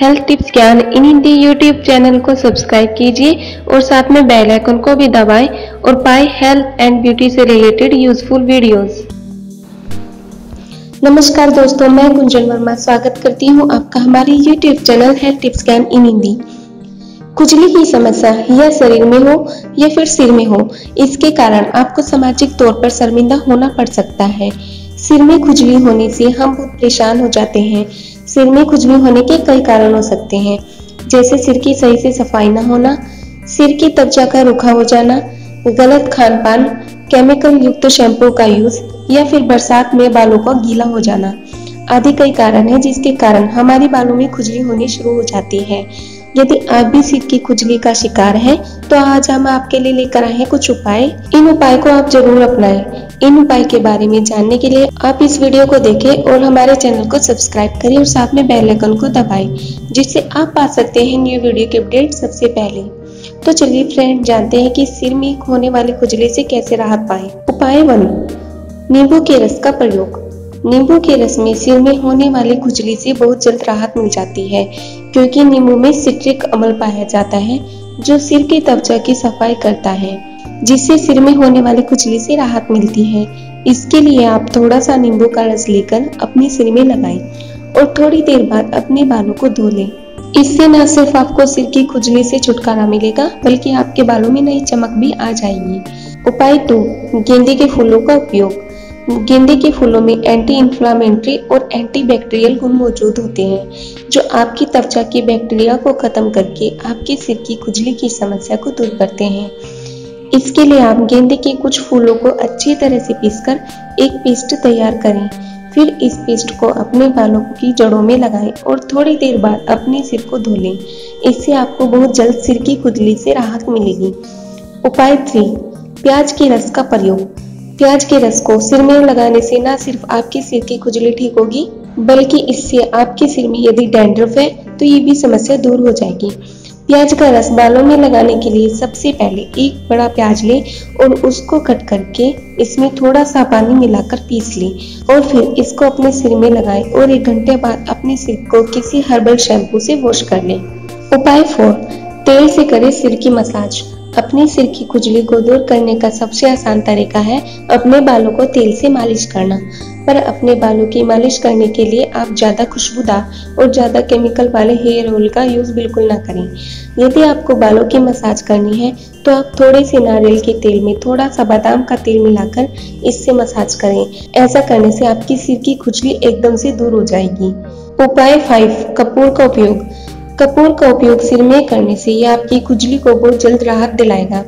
Health tips Gyan in Hindi YouTube channel को subscribe कीजिए और साथ में बेल आइकन को भी दबाएँ और पाए हेल्थ एंड ब्यूटी से रिलेटेड यूजफुल वीडियोस। नमस्कार दोस्तों, मैं गुंजन वर्मा स्वागत करती हूँ आपका हमारे YouTube channel health tips Gyan in Hindi. खुजली की समस्या या शरीर में हो या फिर सिर में हो, इसके कारण आपको सामाजिक तौर पर शर्मिंदा होना पड़ सकता है। सिर में खुजली होने से हम बहुत परेशान हो जाते हैं। सिर में खुजली होने के कई कारण हो सकते हैं। जैसे सिर की सही से सफ़ाई न होना, सिर की त्वचा का रुखा हो जाना, गलत खान पान केमिकल युक्त शैम्पू का यूज़ या फिर बरसात में बालों का गीला हो जाना आदि कई कारण है जिसके कारण हमारी बालों में खुजली होनी शुरू हो जाती है। यदि आप भी सिर की खुजली का शिकार हैं, तो आज हम आपके लिए लेकर आए हैं कुछ उपाय। इन उपाय को आप ज़रूर अपनाएँ। इन उपाय के बारे में जानने के लिए आप इस वीडियो को देखें और हमारे चैनल को सब्सक्राइब करें और साथ में बेल आइकन को दबाएँ, जिससे आप पा सकते हैं न्यू वीडियो के अपडेट सबसे पहले। तो चलिए फ्रेंड जानते हैं कि सिर में होने वाली खुजली से कैसे राहत पाए। उपाय वन नींबू के रस का प्रयोग। नींबू के रस में सिर में होने वाली खुजली से बहुत जल्द राहत मिल जाती है, क्योंकि नींबू में सिट्रिक अमल पाया जाता है, जो सिर की त्वचा की सफ़ाई करता है, जिससे सिर में होने वाली खुजली से राहत मिलती है। इसके लिए आप थोड़ा सा नींबू का रस लेकर अपने सिर में लगाएँ और थोड़ी देर बाद अपने बालों को धो लें। इससे न सिर्फ़ आपको सिर की खुजली से छुटकारा मिलेगा, बल्कि आपके बालों में नई चमक भी आ जाएगी। उपाय टू गेंदे के फूलों का उपयोग। गेंदे के फूलों में एंटी इंफ्लामेटरी और एंटी बैक्टीरियल गुण मौजूद होते हैं, जो आपकी त्वचा की बैक्टीरिया को खत्म करके आपके सिर की खुजली की समस्या को दूर करते हैं। इसके लिए आप गेंदे के कुछ फूलों को अच्छी तरह से पीसकर एक पेस्ट तैयार करें। फिर इस पेस्ट को अपने बालों की जड़ों में लगाएँ और थोड़ी देर बाद अपने सिर को धो लें। इससे आपको बहुत जल्द सिर की खुजली से राहत मिलेगी। उपाय थ्री, प्याज के रस का प्रयोग। प्याज के रस को सिर में लगाने से न सिर्फ़ आपके सिर की खुजली ठीक होगी, बल्कि इससे आपके सिर में यदि डैंड्रफ है तो ये भी समस्या दूर हो जाएगी। प्याज का रस बालों में लगाने के लिए सबसे पहले एक बड़ा प्याज लें और उसको कट करके इसमें थोड़ा सा पानी मिलाकर पीस लें और फिर इसको अपने सिर में लगाएँ और एक घंटे बाद अपने सिर को किसी हर्बल शैम्पू से वॉश कर लें। उपाय फोर तेल से करें सिर की मसाज। अपने सिर की खुजली को दूर करने का सबसे आसान तरीका है अपने बालों को तेल से मालिश करना। पर अपने बालों की मालिश करने के लिए आप ज़्यादा खुशबूदार और ज़्यादा केमिकल वाले हेयर ऑयल का यूज़ बिल्कुल ना करें। यदि आपको बालों की मसाज करनी है तो आप थोड़े से नारियल के तेल में थोड़ा सा बादाम का तेल मिलाकर इससे मसाज करें। ऐसा करने से आपकी सिर की खुजली एकदम से दूर हो जाएगी। उपाय फाइव कपूर का उपयोग। कपूर का उपयोग सिर में करने से यह आपकी खुजली को बहुत जल्द राहत दिलाएगा,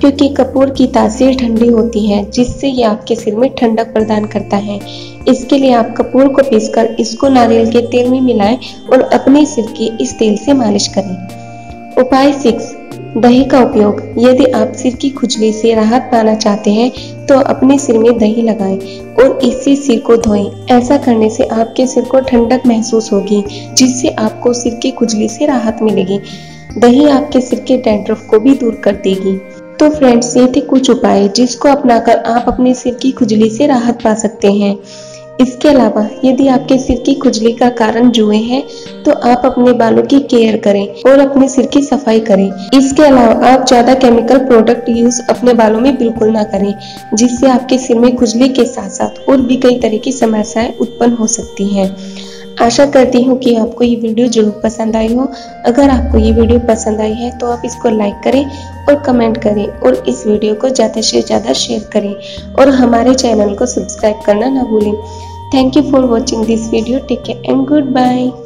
क्योंकि कपूर की तासीर ठंडी होती है, जिससे यह आपके सिर में ठंडक प्रदान करता है। इसके लिए आप कपूर को पीसकर इसको नारियल के तेल में मिलाएँ और अपने सिर की इस तेल से मालिश करें। उपाय सिक्स दही का उपयोग। यदि आप सिर की खुजली से राहत पाना चाहते हैं तो अपने सिर में दही लगाएँ और इससे सिर को धोएँ। ऐसा करने से आपके सिर को ठंडक महसूस होगी, जिससे आपको सिर की खुजली से राहत मिलेगी। दही आपके सिर के डैंड्रफ को भी दूर कर देगी। तो फ्रेंड्स, ये थे कुछ उपाय जिसको अपनाकर आप अपने सिर की खुजली से राहत पा सकते हैं। इसके अलावा, यदि आपके सिर की खुजली का कारण जुए हैं तो आप अपने बालों की केयर करें और अपने सिर की सफ़ाई करें। इसके अलावा, आप ज़्यादा केमिकल प्रोडक्ट यूज़ अपने बालों में बिल्कुल ना करें, जिससे आपके सिर में खुजली के साथ साथ और भी कई तरह की समस्याएँ उत्पन्न हो सकती हैं। आशा करती हूँ कि आपको ये वीडियो ज़रूर पसंद आई हो। अगर आपको ये वीडियो पसंद आई है तो आप इसको लाइक करें और कमेंट करें और इस वीडियो को ज़्यादा से ज़्यादा शेयर करें और हमारे चैनल को सब्सक्राइब करना ना भूलें। Thank you for watching this video take care and good goodbye.